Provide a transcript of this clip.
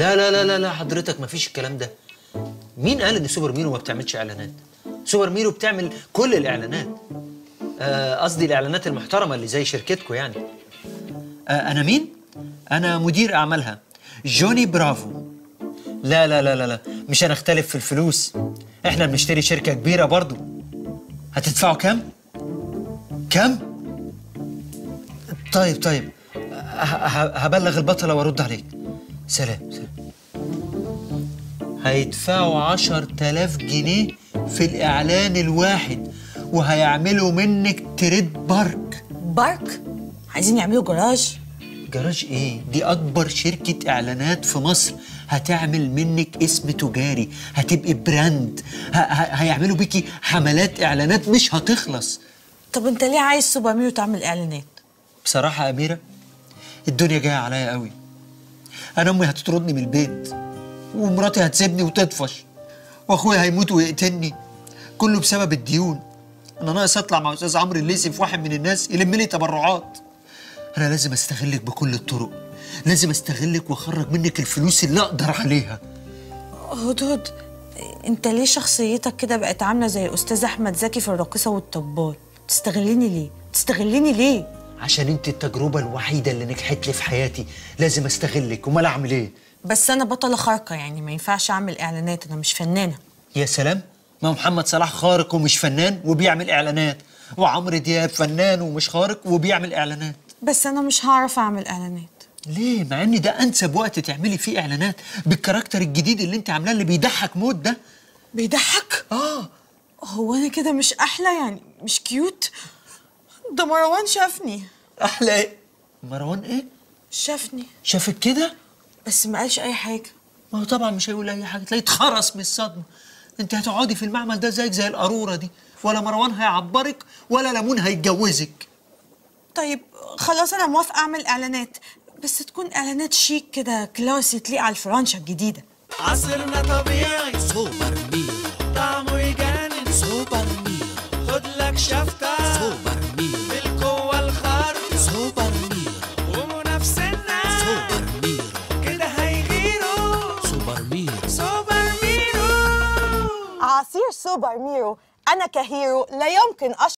لا لا لا لا لا حضرتك مفيش الكلام ده. مين قال إن سوبر ميرو ما بتعملش إعلانات؟ سوبر ميرو بتعمل كل الإعلانات. آه، قصدي الإعلانات المحترمة اللي زي شركتكم يعني. آه، أنا مين؟ أنا مدير أعمالها. جوني برافو. لا لا لا لا مش هنختلف في الفلوس. إحنا بنشتري شركة كبيرة برضو. هتدفعوا كام؟ كام؟ طيب طيب ه- ه- هبلغ البطلة وأرد عليك. سلام سلام. هيدفعوا عشر تلاف جنيه في الإعلان الواحد وهيعملوا منك trade mark. park؟ عايزين يعملوا جراج؟ جراج إيه؟ دي أكبر شركة إعلانات في مصر. هتعمل منك اسم تجاري هتبقي brand ه- ه- هيعملوا بيكي حملات إعلانات مش هتخلص. طب انت ليه عايز سوبر ميرو تعمل إعلانات؟ بصراحة يا أميرة الدنيا جاية عليا قوي. أنا أمي هتطردني من البيت ومراتي هتسيبني وتطفش وأخويا هيموت ويقتلني كله بسبب الديون. أنا ناقص أطلع مع أستاذ عمرو الليثي في واحد من الناس يلم لي تبرعات. أنا لازم أستغلك بكل الطرق لازم أستغلك وأخرج منك الفلوس اللي أقدر عليها. هدهد انت ليه شخصيتك كده بقت عاملة زي أستاذ أحمد زكي في الراقصة والطبال؟ تستغلني ليه؟ تستغلني ليه؟ عشان أنت التجربة الوحيدة اللي نجحت لي في حياتي. لازم أستغلك. وما أعمل إيه؟ بس أنا بطلة خارقة يعني. ما ينفعش اعمل اعلانات. أنا مش فنانة. يا سلام. ما محمد صلاح خارق ومش فنان وبيعمل اعلانات. وعمرو دياب فنان ومش خارق وبيعمل اعلانات. بس أنا مش هعرف اعمل اعلانات. ليه؟ مع ان ده انسب وقت تعملي فيه اعلانات بال character الجديد اللي انت عاملاه اللي بيضحك موت ده. بيضحك؟ آه. هو أنا كده مش أحلى يعني؟ مش cute ده مروان شافني. أحلى إيه؟ مروان إيه؟ شافني. شافك كده؟ بس ما قالش أي حاجة. ما هو طبعا مش هيقول أي حاجة. تلاقيه اتخرس من الصدمة. أنت هتقعدي في المعمل ده زيك زي القاروره دي. ولا مروان هيعبرك ولا ليمون هيتجوزك. طيب خلاص أنا موافقة أعمل إعلانات. بس تكون إعلانات شيك كده كلاسي تليق على الفرنشة الجديدة. عصرنا طبيعي. سوبر ميرو عصير سوبر ميرو. أنا كهيرو لا يمكن